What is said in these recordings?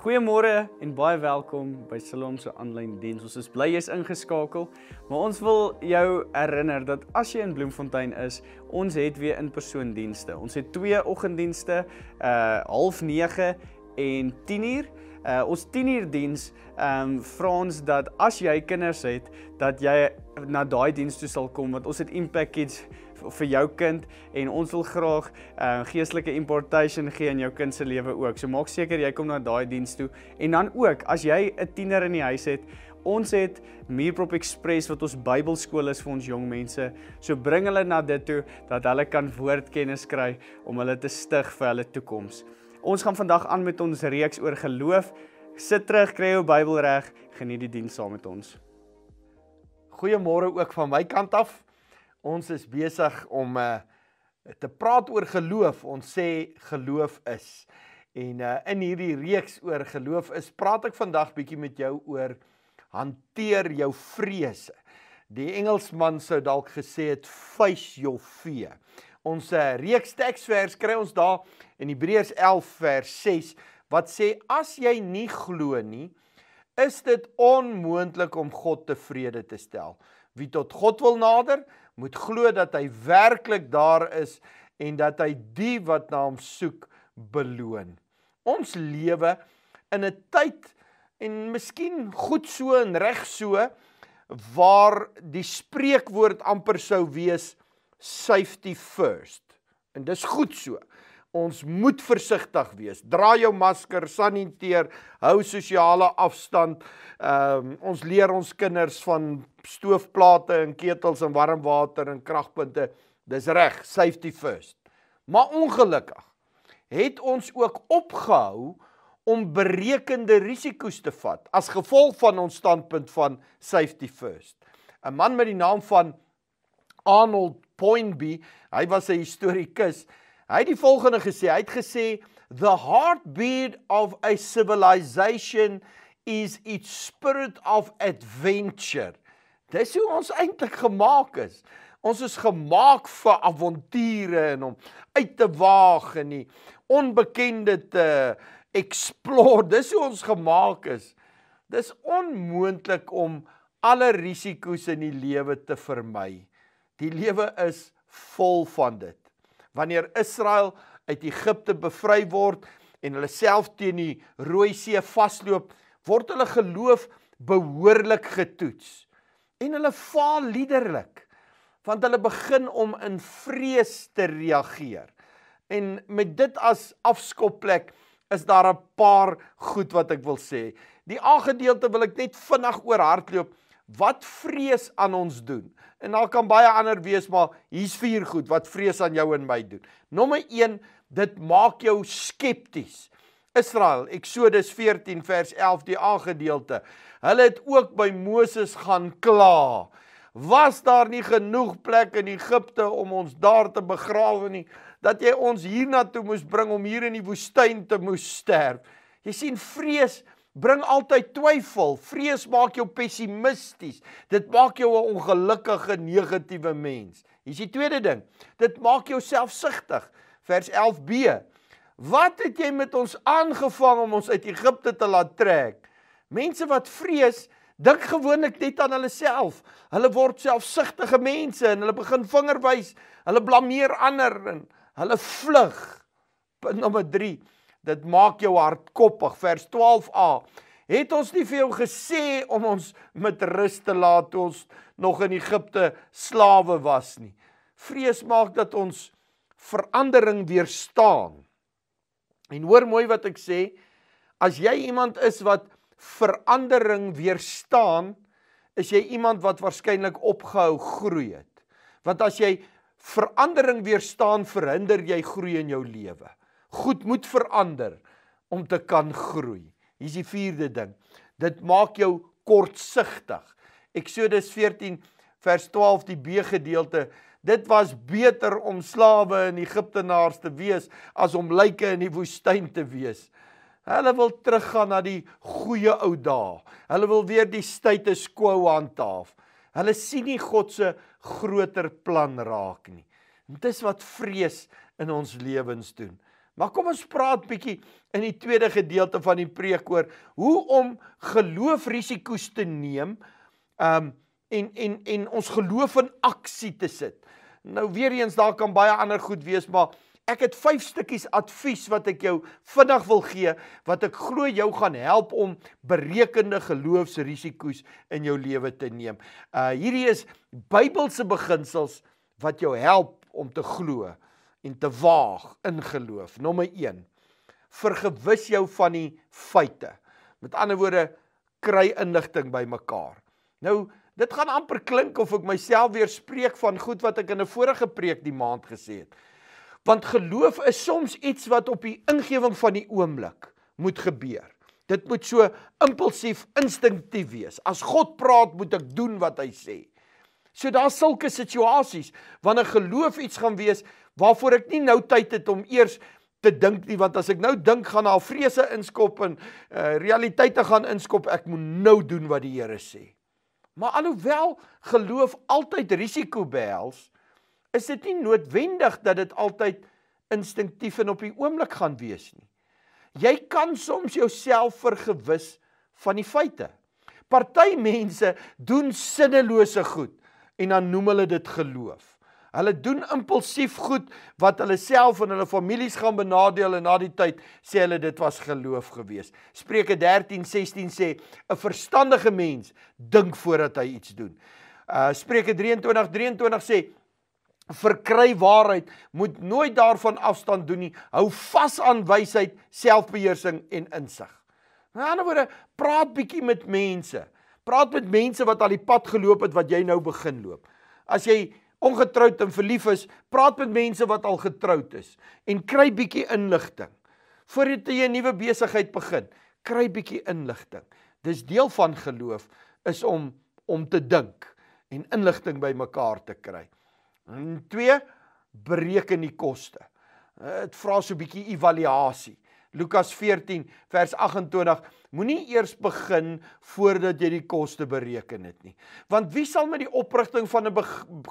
Goeiemôre en baie welkom by Salom se aanlyn diens. Ons is bly jy's ingeskakel, maar ons wil jou herinner dat as jy in Bloemfontein is, ons het weer in-persoon dienste. Ons het twee oggenddienste, uh 09:30 en 10:00. Uh ons 10:00 diens, ehm um, vra ons dat as jy kinders het, dat jy na daai diens toe sal kom want ons het Impact Kids vir jou kind en ons wil graag 'n uh, geestelike impartation gee in jou kind se lewe ook. So maak seker jy kom na daai diens toe. En dan ook as jy 'n tiener in die huis het, ons het Meerprop Express wat ons Bybelskool is vir ons jong mense. So bring hulle na dit toe dat hulle kan woordkennis kry om hulle te stig vir hulle toekoms. Ons gaan vandag aan met ons reeks oor geloof. Sit terug, kry jou Bybel reg, geniet die diens saam met ons. Goeiemôre ook van my kant af. Ons is besig om uh te praat oor geloof. Ons sê geloof is. En uh in hierdie reeks oor geloof is, praat ek vandag bietjie met jou oor hanteer jou vrese. Die Engelsman sou dalk gesê het face your fear. Ons uh, reeks teksvers kry ons daar in Hebreërs 11 vers 6 wat sê as jy nie glo nie, is dit onmoontlik om God tevrede te stel. Wie tot God wil nader, moet glo dat hy werklik daar is en dat hy die wat na hom soek beloon. Ons lewe in 'n tyd en miskien goed so en reg so waar die spreekwoord amper sou wees safety first. En dis goed so. Ons moet versigtig wees. Dra jou masker, saniteer, hou sosiale afstand. Ehm um, ons leer ons kinders van stoofplate en ketels en warm water en kragpunte. Dis reg, safety first. Maar ongelukkig het ons ook opgehou om berekende risiko's te vat as gevolg van ons standpunt van safety first. 'n Man met die naam van Arnold Toynbee, hy was 'n historikus Hy het die volgende gesê. Hy het gesê the heartbeat of a civilization is its spirit of adventure. Dis hoe ons eintlik gemaak is. Ons is gemaak vir avonture en om uit te waag en die onbekende te explore. Dis hoe ons gemaak is. Dis onmoontlik om alle risiko's in die lewe te vermy. Die lewe is vol van dit wanneer Israel uit Egipte bevry word en hulle self teen die Rooi See vasloop, word hulle geloof behoorlik getoets. En hulle faal liderlik want hulle begin om in vrees te reageer. En met dit as afskopplek is daar 'n paar goed wat ek wil sê. Die aangedeelte wil ek net vinnig oor hardloop wat vrees aan ons doen. En daar kan baie ander wees, maar hier's vier goed wat vrees aan jou en my doen. Nommer 1, dit maak jou skepties. Israel, Eksodus 14 vers 11 die aangedeelte. Hulle het ook by Moses gaan kla. Was daar nie genoeg plek in Egipte om ons daar te begrawe nie dat jy ons hiernatoe moes bring om hier in die woestyn te moes sterf? Jy sien vrees bring altyd twyfel. Vrees maak jou pessimisties. Dit maak jou 'n ongelukkige negatiewe mens. Hier is die tweede ding. Dit maak jou selfsugtig. Vers 11b. Wat het jy met ons aangevang om ons uit Egipte te laat trek? Mense wat vrees, dink gewoonlik net aan hulle self. Hulle word selfsugtige mense en hulle begin vingerwys. Hulle blameer ander en hulle vlug. Punt nommer 3 dit maak jou hart koppig vers 12a het ons nie vir jou gesê om ons met rus te laat toe ons nog in Egipte slawe was nie? Vrees maak dat ons verandering weerstaan. En hoor mooi wat ek sê. As jy iemand is wat verandering weerstaan is jy iemand wat waarskynlik opgehou groei het. Want as jy verandering weerstaan verhinder jy groei in jou lewe goed moet verander om te kan groei. Hier's die vierde ding. Dit maak jou kortsigtig. Eksodus 14 vers 12 die B gedeelte. Dit was beter om slawe in Egiptenaars te wees as om lyke in die woestyn te wees. Hulle wil teruggaan na die goeie ou dae. Hulle wil weer die status quo handhaaf. Hulle sien nie God se groter plan raak nie. Dit is wat vrees in ons lewens doen. Maar kom ons praat bietjie in die tweede gedeelte van die preek oor hoe om geloofrisiko's te neem. Um en en en ons geloof in aksie te sit. Nou weer eens daar kan baie ander goed wees, maar ek het 5 stukkies advies wat ek jou vinnig wil gee wat ek glo jou gaan help om berekende geloofsrisiko's in jou lewe te neem. Uh hierdie is Bybelse beginsels wat jou help om te glo en te waag in geloof. Nommer 1. Vergewis jou van die feite. Met ander woorde, kry inligting bymekaar. Nou, dit gaan amper klink of ek myself weer spreek van goed wat ek in 'n vorige preek die maand gesê het. Want geloof is soms iets wat op die ingewing van die oomblik moet gebeur. Dit moet so impulsief, instinktief wees. As God praat, moet ek doen wat hy sê. So daar's sulke situasies wanneer geloof iets gaan wees waarvoor ek nie nou tyd het om eers te dink nie want as ek nou dink gaan daar vrese inskop en uh, realiteite gaan inskop ek moet nou doen wat die Here sê. Maar alhoewel geloof altyd risiko behels, is dit nie noodwendig dat dit altyd instinktief en op die oomblik gaan wees nie. Jy kan soms jouself vergewis van die feite. Party mense doen sinnelose goed en dan noem hulle dit geloof. Hulle doen impulsief goed wat hulle self en hulle families gaan benadeel en na die tyd sê hulle dit was geloof gewees. Spreuke 13:16 sê 'n verstandige mens dink voordat hy iets doen. Uh Spreuke 23:23 sê verkry waarheid moet nooit daarvan afstand doen nie. Hou vas aan wysheid, selfbeheersing en insig. In ander woorde, praat bietjie met mense. Praat met mense wat al die pad geloop het wat jy nou begin loop. As jy ongetroud en verlief is, praat met mense wat al getroud is en kry bietjie inligting. Voordat jy 'n nuwe besigheid begin, kry bietjie inligting. Dis deel van geloof is om om te dink en inligting bymekaar te kry. En twee, bereken die koste. Dit vra so 'n bietjie evaluasie. Lukas 14 vers 28 Moenie eers begin voordat jy die koste bereken het nie. Want wie sal met die oprigting van 'n be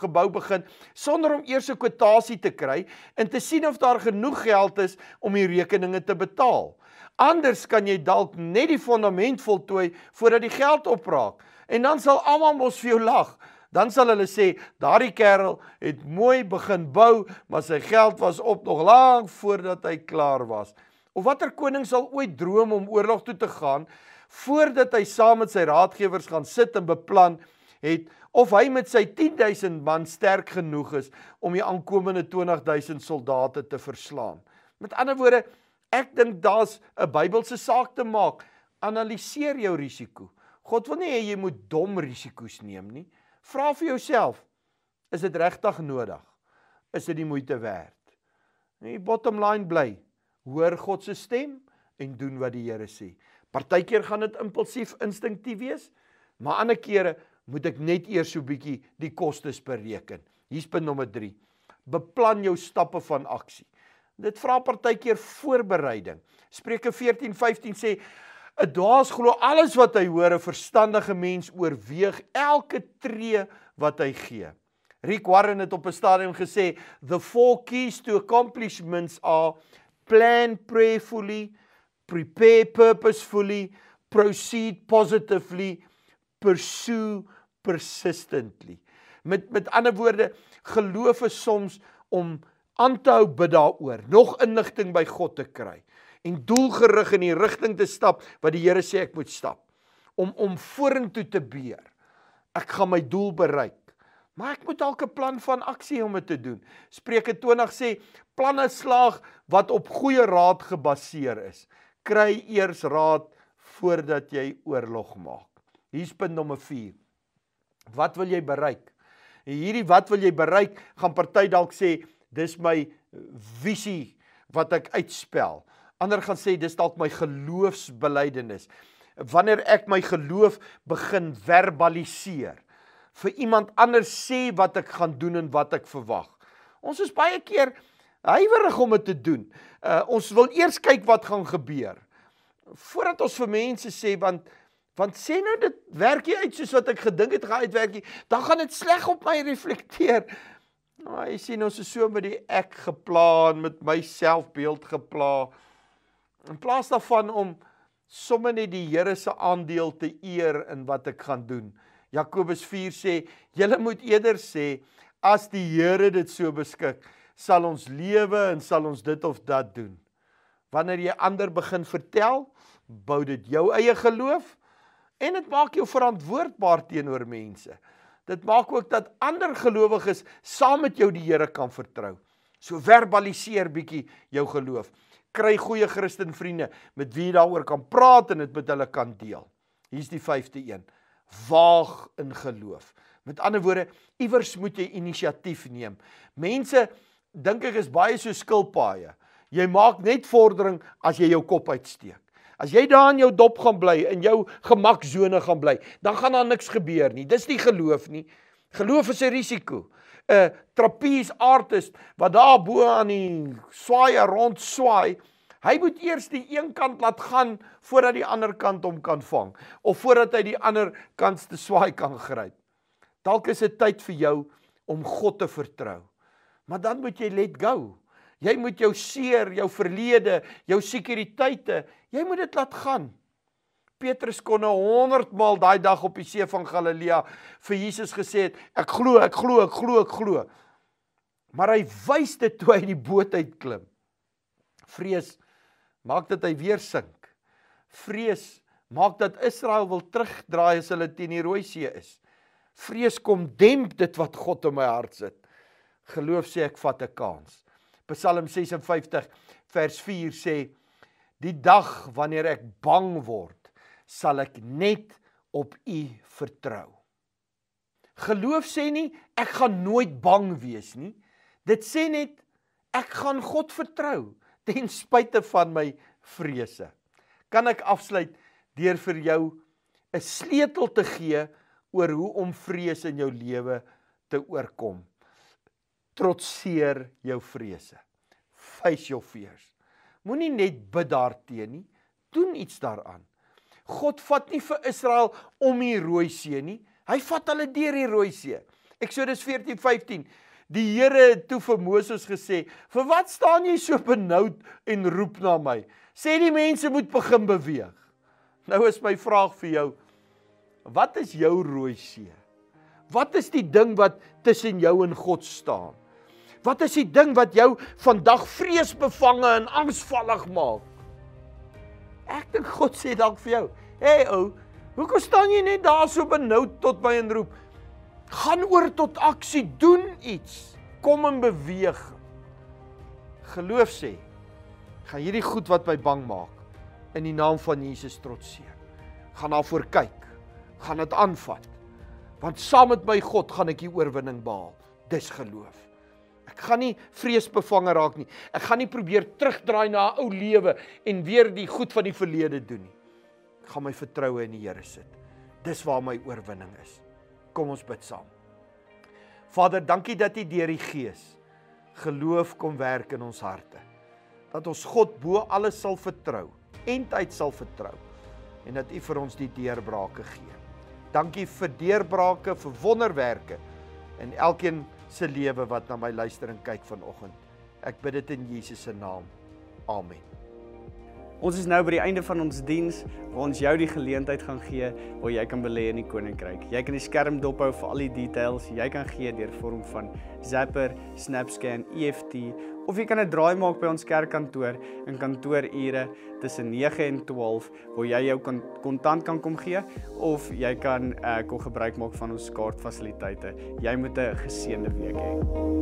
gebou begin sonder om eers 'n kwotasie te kry en te sien of daar genoeg geld is om die rekeninge te betaal? Anders kan jy dalk net die fondament voltooi voordat die geld opraak en dan sal almal mos vir jou lag. Dan sal hulle sê daardie kerel het mooi begin bou, maar sy geld was op nog lank voordat hy klaar was. Of watter koning sal ooit droom om oorlog toe te gaan voordat hy saam met sy raadgewers gaan sit en beplan het of hy met sy 10000 man sterk genoeg is om die aankomende 20000 soldate te verslaan. Met ander woorde, ek dink daar's 'n Bybelse saak te maak. Analiseer jou risiko. God wil nie hê jy moet dom risiko's neem nie. Vra vir jouself, is dit regtig nodig? Is dit die moeite werd? Die bottom line bly, hoor God se stem en doen wat die Here sê. Partykeer gaan dit impulsief, instinktief wees, maar ander kere moet ek net eers so bietjie die kostes bereken. Hier's punt nommer 3. Beplan jou stappe van aksie. Dit vra partykeer voorbereiding. Spreuke 14:15 sê 'n dwaas glo alles wat hy hoor, 'n verstandige mens oorweeg elke tree wat hy gee. Rick Warren het op 'n stadium gesê, "The four keys to accomplishments are plan prayerfully, prepare purposefully, proceed positively, pursue persistently. Met met ander woorde, geloof is soms om aan te hou bid daaroor, nog inligting by God te kry en doelgerig in die rigting te stap wat die Here sê ek moet stap om om vorentoe te beer. Ek gaan my doel bereik. Maar ek moet dalk 'n plan van aksie om dit te doen. Spreuke 20 sê planne slaag wat op goeie raad gebaseer is. Kry eers raad voordat jy oorlog maak. Hier's punt nommer 4. Wat wil jy bereik? En hierdie wat wil jy bereik gaan party dalk sê dis my visie wat ek uitspel. Ander gaan sê dis dalk my geloofsbelijdenis. Wanneer ek my geloof begin verbaliseer vir iemand anders sê wat ek gaan doen en wat ek verwag. Ons is baie keer huiwerig om dit te doen. Uh ons wil eers kyk wat gaan gebeur voordat ons vir mense sê want want sê nou dit werk nie uit soos wat ek gedink het gaan uitwerk nie, dan gaan dit sleg op my reflekteer. Nou, jy sien ons is so met die ek gepla en met my selfbeeld gepla. In plaas daarvan om sommer net die Here se aandeel te eer in wat ek gaan doen. Jakobus 4 sê, julle moet eerder sê as die Here dit so beskik, sal ons lewe en sal ons dit of dat doen. Wanneer jy ander begin vertel, bou dit jou eie geloof en dit maak jou verantwoordbaar teenoor mense. Dit maak ook dat ander gelowiges saam met jou die Here kan vertrou. So verbaliseer bietjie jou geloof. Kry goeie Christen vriende met wie jy daaroor kan praat en dit met hulle kan deel. Hier's die 5de een. Waag in geloof. Met ander woorde, iewers moet jy inisiatief neem. Mense dink ek is baie so skilpaaie. Jy maak net vordering as jy jou kop uitsteek. As jy daar in jou dop gaan bly, in jou gemaksone gaan bly, dan gaan daar niks gebeur nie. Dis nie geloof nie. Geloof is 'n risiko. 'n Trapeze artist wat daar bo aan die swaai rond swaai, hy moet eers die een kant laat gaan voordat die ander kant hom kan vang of voordat hy die ander kant se swaai kan gryp. Dalk is dit tyd vir jou om God te vertrou. Maar dan moet jy let go. Jy moet jou seer, jou verlede, jou sekuriteite, jy moet dit laat gaan. Petrus kon 'n 100 maal daai dag op die see van Galilea vir Jesus gesê het, ek glo, ek glo, ek glo, ek glo. Maar hy wys dit toe hy in die boot uitklim. Vrees maak dat hy weer sink. Vrees maak dat Israel wil terugdraai as hulle teen die Rooi See is. Vrees kom demp dit wat God in my hart sit. Geloof sê ek vat 'n kans. Psalm 56 vers 4 sê die dag wanneer ek bang word sal ek net op u vertrou. Geloof sê nie ek gaan nooit bang wees nie. Dit sê net ek gaan God vertrou ten spyte van my vrese. Kan ek afsluit deur vir jou 'n sleutel te gee oor hoe om vrese in jou lewe te oorkom? trotseer jou vrese. Face your fears. Moenie net bid daarteen nie, doen iets daaraan. God vat nie vir Israel om die Rooi See nie. Hy vat hulle deur die Rooi See. Eksodus 14:15. Die Here het toe vir Moses gesê: "Vir wat staan jy so benoud en roep na my? Sê die mense moet begin beweeg." Nou is my vraag vir jou: Wat is jou Rooi See? Wat is die ding wat tussen jou en God staan? Wat is die ding wat jou vandag vreesbevange en angsvallig maak? Ek dink God sê dalk vir jou: "Hey ou, hoekom staan jy net daar so benoud tot my en roep? Gaan oor tot aksie, doen iets. Kom in beweeg." Geloof sê: "Gaan hierdie goed wat my bang maak in die naam van Jesus trotseer. Gaan daarvoor kyk. Gaan dit aanvat. Want saam met my God gaan ek die oorwinning behaal." Dis geloof. Ek gaan nie vreesbevange raak nie. Ek gaan nie probeer terugdraai na 'n ou lewe en weer die goed van die verlede doen nie. Ek gaan my vertroue in die Here sit. Dis waar my oorwinning is. Kom ons bid saam. Vader, dankie dat U deur die Gees geloof kom werk in ons harte. Dat ons God bo alles sal vertrou en tyd sal vertrou en dat U vir ons die deurbrake gee. Dankie vir deurbrake, vir wonderwerke en elkeen se lewe wat na my luister en kyk vanoggend. Ek bid dit in Jesus se naam. Amen. Ons is nou by die einde van ons diens waar ons jou die geleentheid gaan gee waar jy kan belê in die koninkryk. Jy kan die skerm dophou vir al die details. Jy kan gee deur vorm van Zapper, SnapScan, EFT of jy kan 'n draai maak by ons kerkkantoor in kantoorure tussen 9 en 12 waar jy jou kontant kan kom gee of jy kan uh, kon gebruik maak van ons kaartfasiliteite. Jy moet 'n geseënde week hê.